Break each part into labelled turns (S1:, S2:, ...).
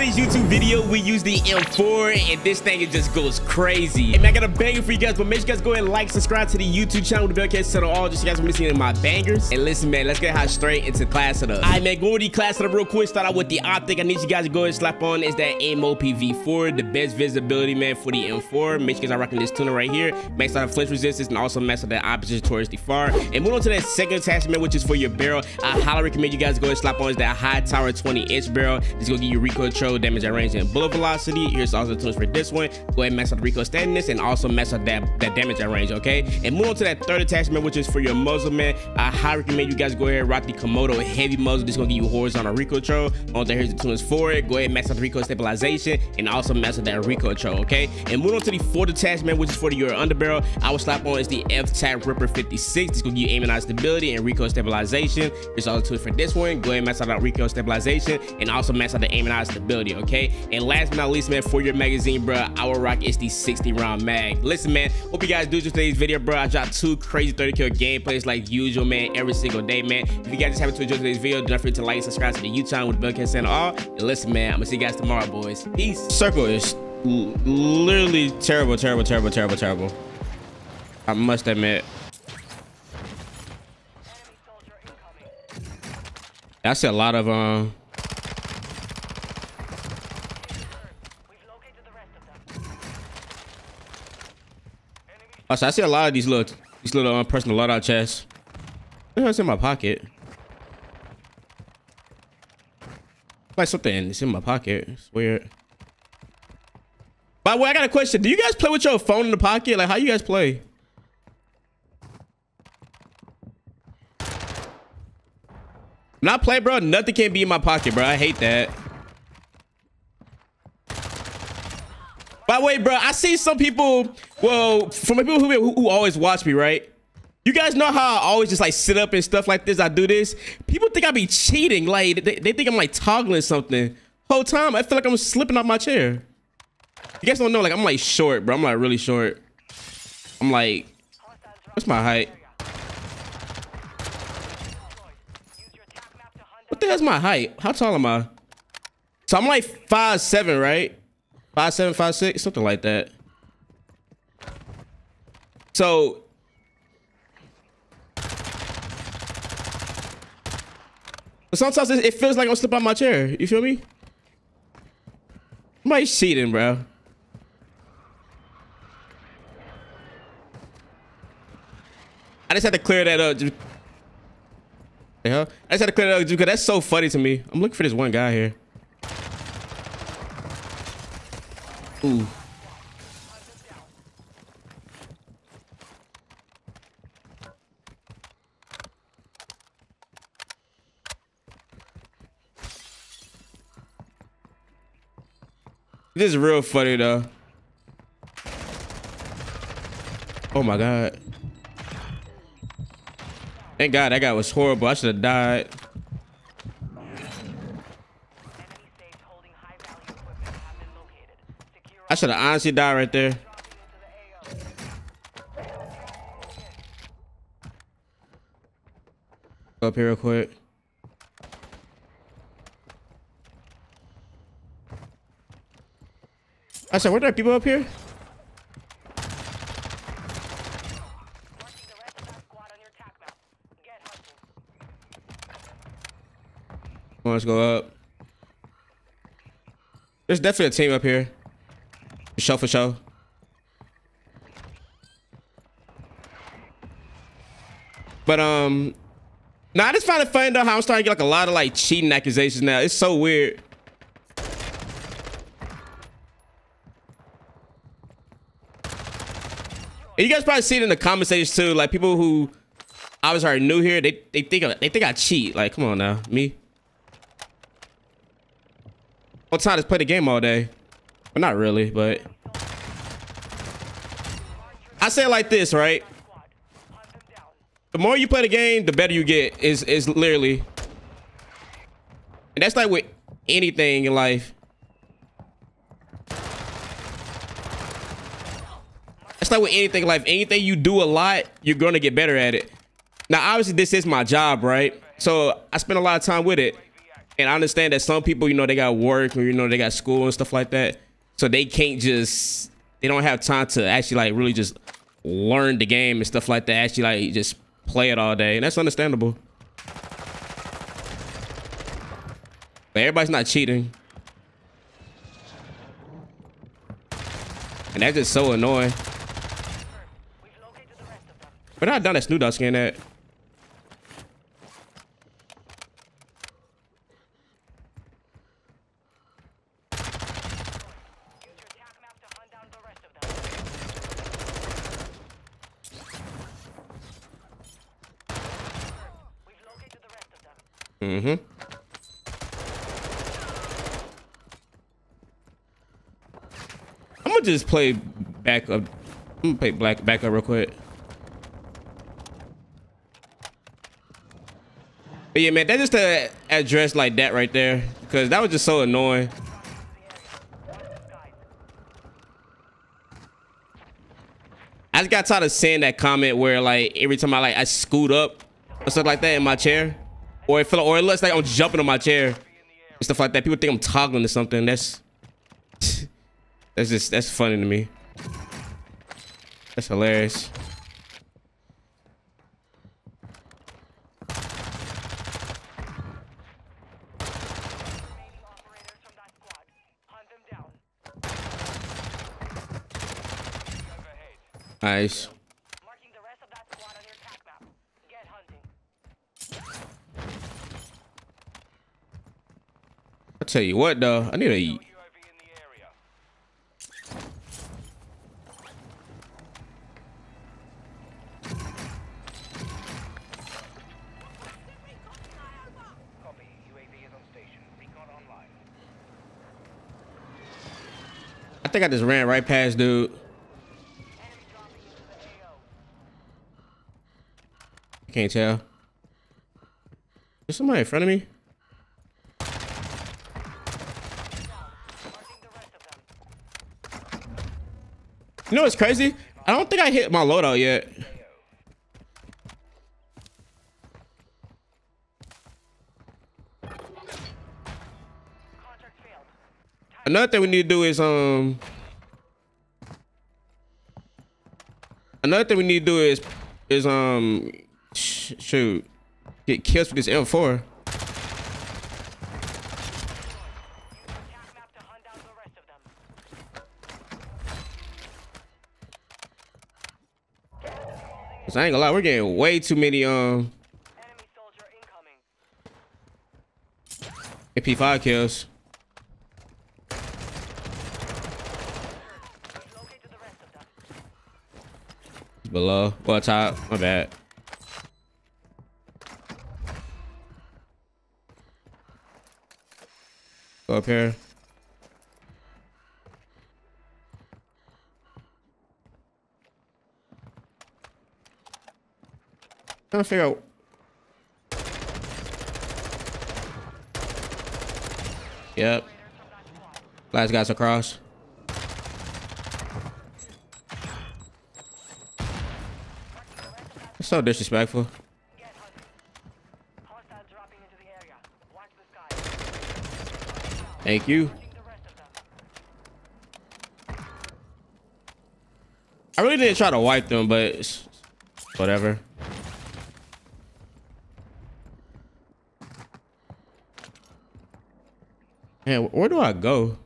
S1: today's YouTube video, we use the M4 and this thing it just goes crazy. And I got a banger for you guys, but make sure you guys go ahead and like, subscribe to the YouTube channel with the bell set on all just so you guys want to see my bangers. And listen, man, let's get hot straight into class of the. All right, man, go with the class of the real quick. Start out with the optic. I need you guys to go ahead and slap on is that MOPV4, the best visibility, man, for the M4. Make sure you guys are rocking this tuner right here. Max out the flinch resistance and also max out the opposite towards the far. And move on to that second attachment, which is for your barrel. I highly recommend you guys go ahead and slap on is that Hightower 20 inch barrel. It's gonna give you recoil control, damage at range, and bullet velocity. Here's also the tools for this one. Go ahead and max out the recoil standiness and also mess up that, that damage at range, okay? And move on to that third attachment, which is for your muzzle, man. I highly recommend you guys go ahead and rock the Komodo heavy muzzle. This is gonna give you horizontal recoil. On there, here's the tools for it. Go ahead and max out the recoil stabilization and also mess up that recoil okay? And move on to the fourth attachment, which is for your underbarrel. I will slap on is the FTAC Ripper 56. This is gonna give you aiming out stability and recoil stabilization. Here's all the tools for this one. Go ahead and max out that recoil stabilization and also mess out the aiming out stability, okay? And last but not least, man, for your magazine, bro, will rock is the 60 round mag. Listen, man, hope you guys do enjoy today's video, bro. I dropped two crazy 30 kill gameplays like usual, man, every single day, man. If you guys just happen to enjoy today's video, do not forget to like, and subscribe to the YouTube channel with the bell and all. And listen, man, I'm gonna see you guys tomorrow, boys. Peace. Circle is literally terrible, terrible, terrible, terrible, terrible. I must admit. That's a lot of um Oh, so I see a lot of these little these little um, personal loadout chests. What's in my pocket? Like something it's in my pocket. It's weird. By the way, I got a question. Do you guys play with your phone in the pocket? Like, how you guys play? I play, bro, nothing can be in my pocket, bro. I hate that. By the way, bro, I see some people, well, from people who, who always watch me, right? You guys know how I always just like sit up and stuff like this. I do this. People think I be cheating. Like they, they think I'm like toggling something. Whole time I feel like I'm slipping off my chair. You guys don't know, like I'm like short, bro. I'm like really short. I'm like, what's my height? What the hell's my height? How tall am I? So I'm like five seven, right? Five seven, five six, something like that. So sometimes it feels like I'm slipping on my chair. You feel me? Like cheating, bro. I just had to clear that up. Hell? I just had to clear that up because that's so funny to me. I'm looking for this one guy here. Ooh. This is real funny though. Oh my god. Thank God that guy was horrible. I should have died. I should have honestly died right there. Go up here real quick. I said, were there people up here? let's go up. There's definitely a team up here. For show for show. But um, now I just find it funny though how I'm starting to get like a lot of like cheating accusations now. It's so weird. And you guys probably see it in the conversations too. Like people who obviously are new here, they they think they think I cheat. Like, come on now, me. All time is play the game all day. But not really, but I say it like this, right? The more you play the game, the better you get. Is is literally, and that's like with anything in life. That's like with anything in life. Anything you do a lot, you're gonna get better at it. Now, obviously, this is my job, right? So I spend a lot of time with it. And I understand that some people, you know, they got work or you know they got school and stuff like that, so they can't just they don't have time to actually like really just learn the game and stuff like that. Actually, like just play it all day, and that's understandable. But everybody's not cheating. And that's just so annoying. But I done that Snoop Dogg skin that. Mm-hmm. I'm gonna just play back up. I'm gonna play black back up real quick. But yeah, man, that's just a address like that right there. Because that was just so annoying. I just got tired of seeing that comment where like every time I like I scoot up or stuff like that in my chair. Or it feel or it looks like I'm jumping on my chair and stuff like that. People think I'm toggling or something. That's that's just that's funny to me. That's hilarious. Nice. I tell you what, though, I need to eat. I think I just ran right past dude. Can't tell. There's somebody in front of me. You know what's crazy? I don't think I hit my loadout yet. Another thing we need to do is um. Another thing we need to do is is um sh shoot get kills with this M4. Cause I ain't gonna lie, we're getting way too many um MP5 kills. Below. Well, top. My bad. Go up here. Trying to figure out. Yep. Last guy's across. It's so disrespectful. Thank you. I really didn't try to wipe them, but whatever. Man, where do I go?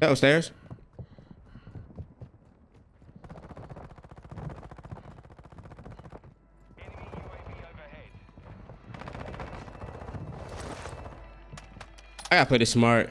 S1: Downstairs. I gotta play this smart.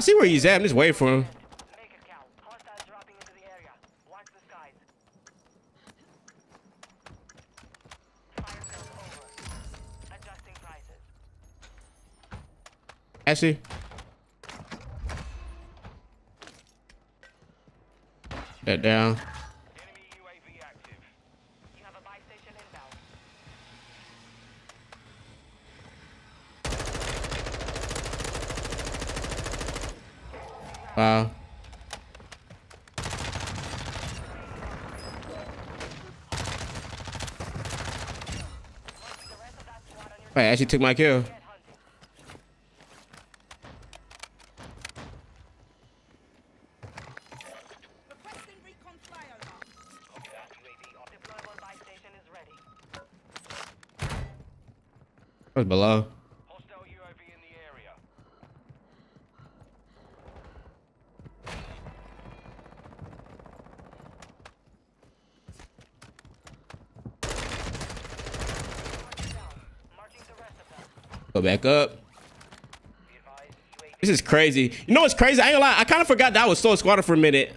S1: I see where he's at. I'm just waiting for him.
S2: Make it count. Hostiles dropping into the area. Watch the skies. Fire sales over. Adjusting prices.
S1: Actually. That down.
S2: Enemy UAV active. You have a buy station inbound.
S1: Wow. Wait, actually took my kill. Was below.
S2: Hostile UAV in the area. Marching the rest of them.
S1: Go back up. This is crazy. You know what's crazy? I ain't gonna lie. I kind of forgot that I was Soul Squatter for a minute.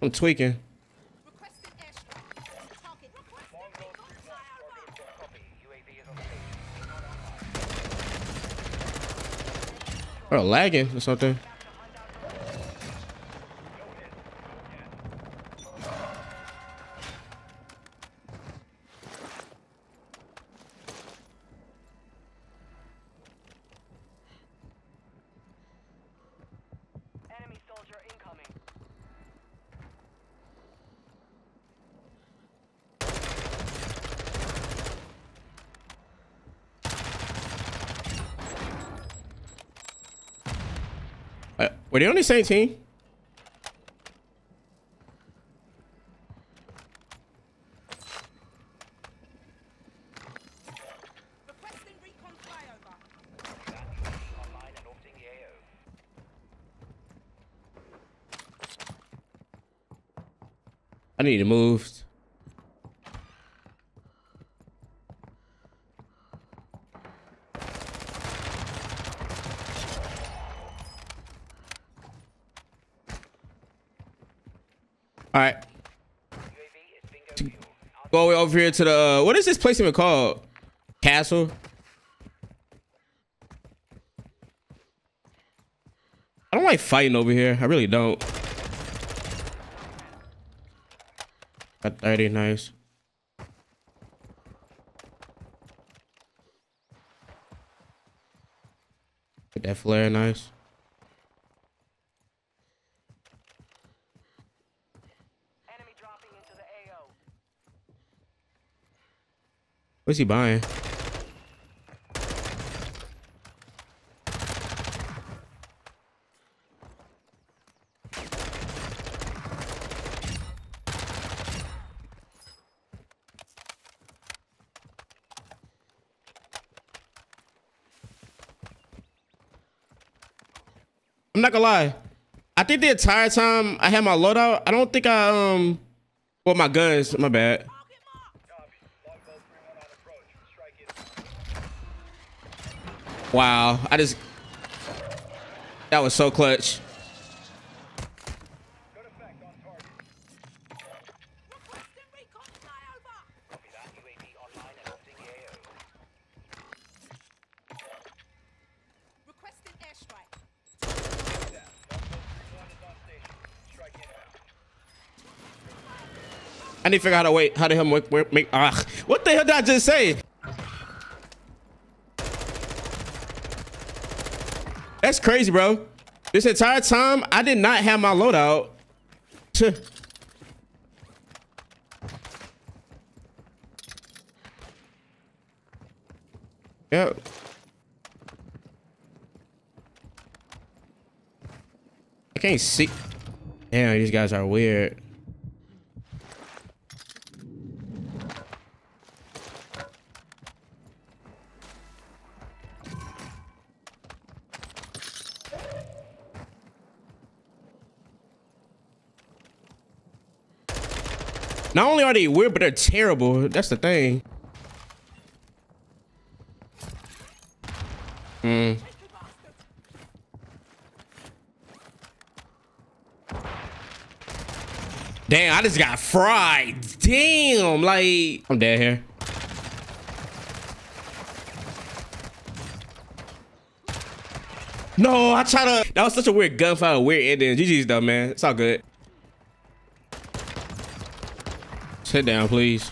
S1: I'm tweaking.
S2: Station.
S1: Bro, lagging or something. Were they on the same team? I need to move. All right,
S2: UAV is bingo fuel.
S1: go all the way over here to the uh, what is this place even called? Castle. I don't like fighting over here. I really don't. Got 30, nice. Get that flare, nice.
S2: Enemy dropping into the AO.
S1: What's he buying? I'm not gonna lie. I think the entire time I had my loadout, I don't think I um well my guns, my bad. Wow, I just that was so clutch. I need to figure out how to wait, how the hell make, make, make ah, what the hell did I just say? That's crazy, bro. This entire time, I did not have my loadout. Yep. I can't see. Damn, these guys are weird. Not only are they weird, but they're terrible. That's the thing. Hmm. Damn, I just got fried. Damn, like I'm dead here. No, I try to. That was such a weird gunfire, weird ending. GG's though, man. It's all good. Sit down, please.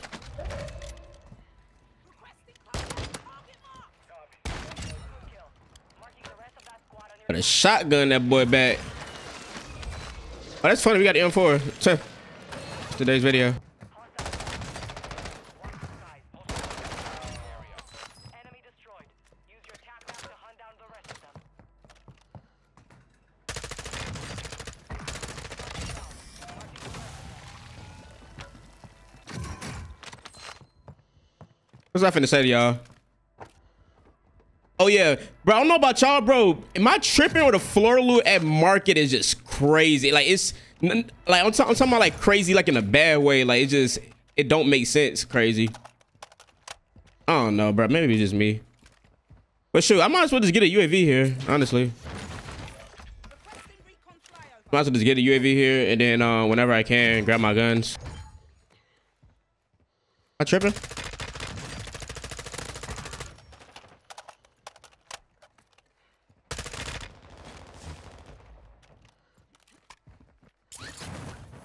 S1: Got a shotgun that boy back. Oh, that's funny. We got the M4. Check today's video. I finna say to y'all? Oh yeah, bro. I don't know about y'all, bro. Am I tripping or the floor loot at market is just crazy? Like it's like I'm, I'm talking about like crazy, like in a bad way. Like it just it don't make sense. Crazy. I don't know, bro. Maybe it's just me. But shoot, I might as well just get a UAV here. Honestly, might as well just get a UAV here, and then uh, whenever I can, grab my guns. Am I tripping?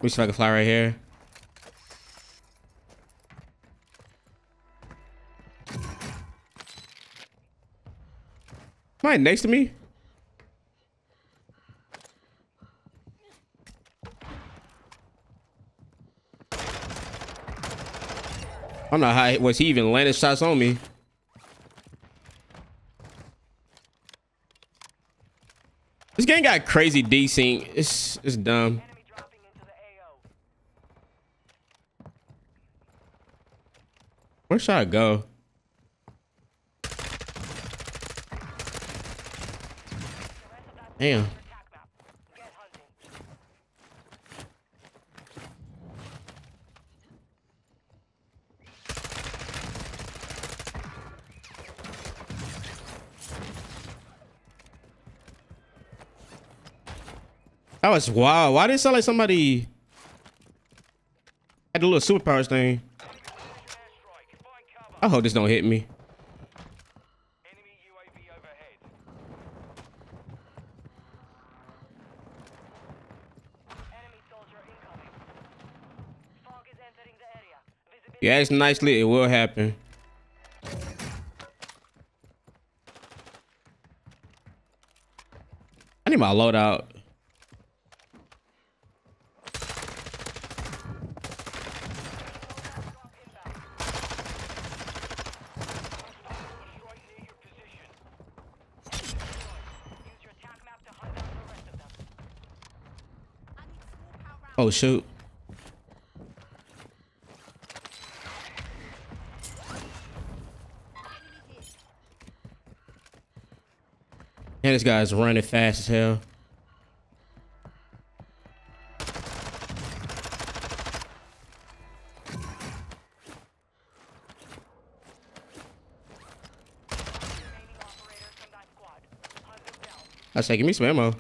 S1: If I can fly right here. Am I next to me? I don't know how was he even landing shots on me. This game got crazy desync. It's it's dumb.
S2: Enemy dropping into the AO.
S1: Where should I go? Damn. That was wild. Why did it sound like somebody had the little superpowers thing? I hope this don't hit me. You ask nicely, it will happen. I need my loadout.
S2: right near your position. Use your attack map to hunt down the rest of them.
S3: I need small power rounds.
S1: Oh shoot. And this guy's running fast as hell. I say, give me some ammo.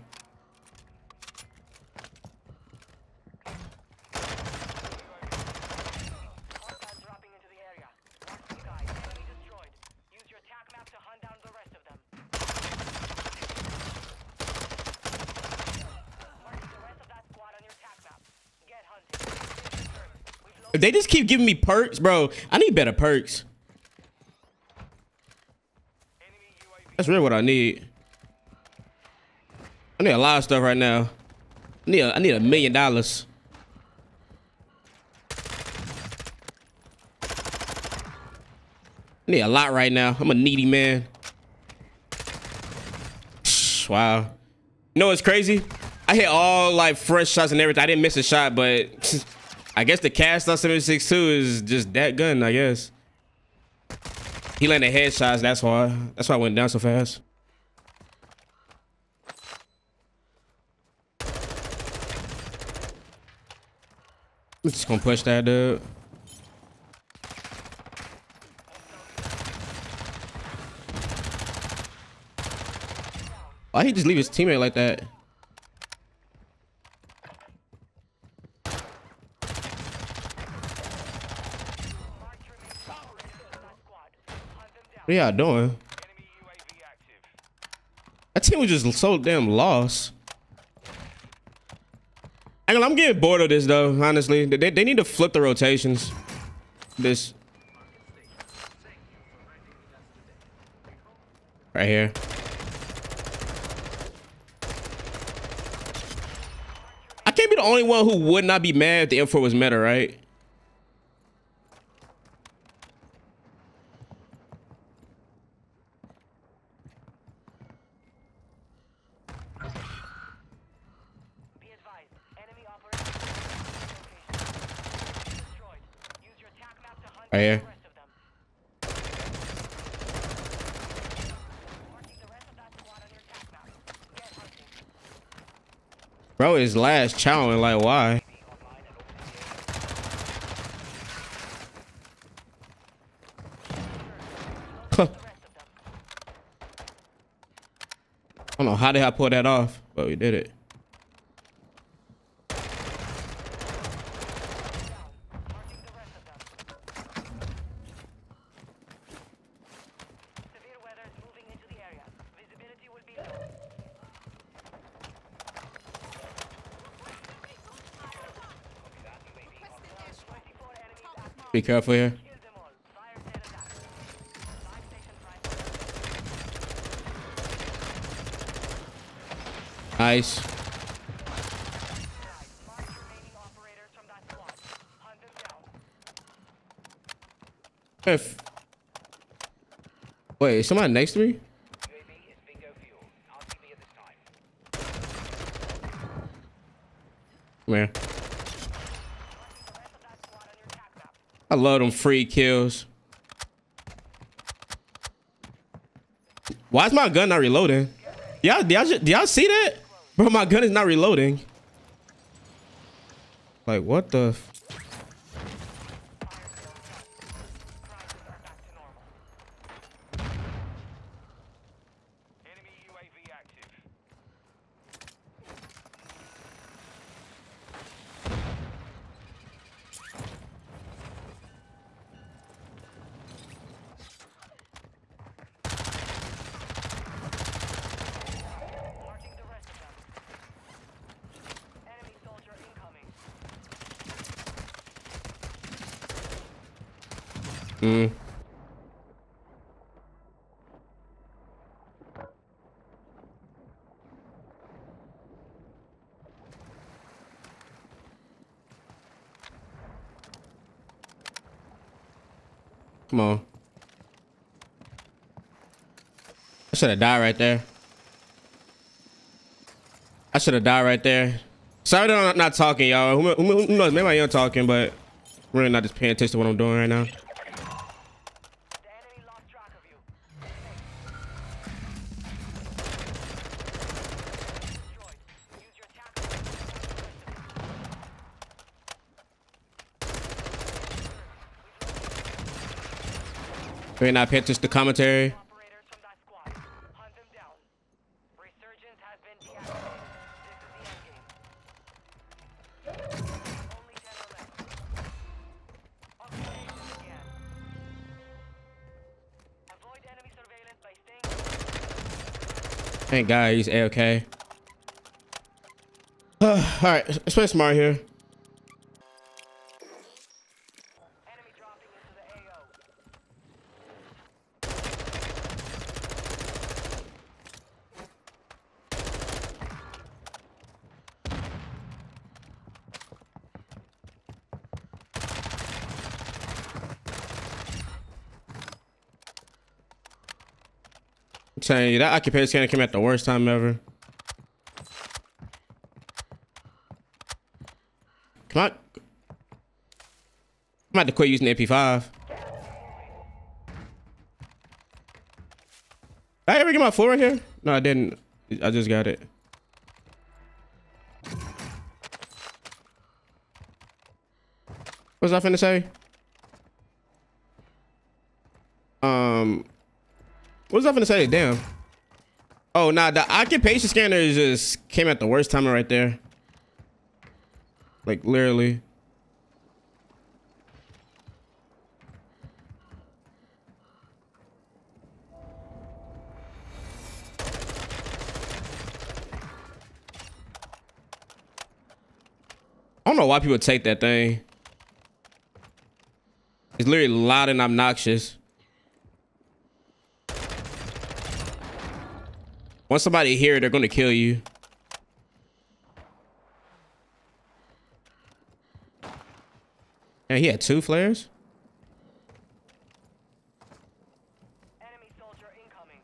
S2: Hostiles dropping into the area. Watch the sky. Enemy destroyed. Use your attack map to hunt down the rest of them. Marking the rest of that squad on your attack map. Get hunting. We've lost
S1: If they just keep giving me perks, bro, I need better perks. That's really what I need. I need a lot of stuff right now. I need a, I need a million dollars. I need a lot right now. I'm a needy man. Wow. You know what's crazy? I hit all like fresh shots and everything. I didn't miss a shot, but I guess the Kastov seventy six two is just that gun, I guess. He landed headshots, that's why. That's why I went down so fast. I'm just gonna push that dude. Why he just leave his teammate like that? What y'all doing? That team was just so damn lost. I'm getting bored of this though, honestly. They, they need to flip the rotations. This. Right here. I can't be the only one who would not be mad if the M4 was meta, right?
S2: Be advised, enemy operators destroyed. Use your attack map to hunt
S1: Right
S2: down
S1: here.
S2: the rest of them. Marking the rest of that squad on your attack map. Get hunting.
S1: Bro is last chowing, like why? I don't know how did I pull that off, but we did it.
S2: Marking the rest of them. Severe weather is moving into the area. Visibility will be low.
S3: Requesting airstrike.
S2: 24 enemies
S3: Target
S2: active.
S3: marked.
S1: Be careful here.
S2: Kill them all. Fire sale attack. Live station prime.
S1: Nice.
S2: Mark remaining operators from that squad. careful here. Nice.
S1: If wait, is somebody next to me?
S2: UAV is bingo fuel. RTB at this time.
S1: Come here.
S2: The rest of that squad on your attack map.
S1: I love them free kills. Why is my gun not reloading? Y'all, y'all, y'all see that? Bro, my gun is not reloading. Like, what the? Come on. I should have died right there. I should have died right there. Sorry that I'm not talking, y'all. Who, who, who knows? Maybe I am talking, but I'm really not just paying attention to what I'm doing right now.
S2: Avoid enemy surveillance by commentary.
S1: Thank God he's AFK. All right, play smart here. Telling you, that occupation scanner came at the worst time ever. Come on. I'm about to quit using the MP5. Did I ever get my full right here? No, I didn't. I just got it. What was I finna say? Um, what was I finna say? Damn. Oh, nah, the occupation scanner just came at the worst time right there. Like, literally. I don't know why people take that thing. It's literally loud and obnoxious. Once somebody here, they're gonna kill you. Yeah, he had two flares.
S2: Enemy soldier incoming.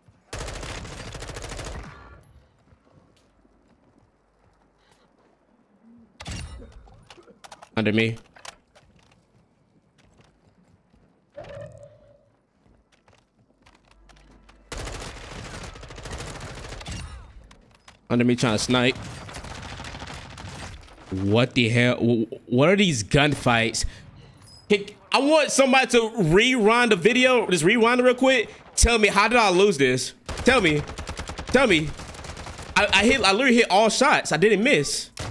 S1: under me. Under me trying to snipe. What the hell? What are these gunfights? I want somebody to rewind the video. Just rewind it real quick. Tell me, how did I lose this? Tell me. Tell me. I, I hit. I literally hit all shots. I didn't miss.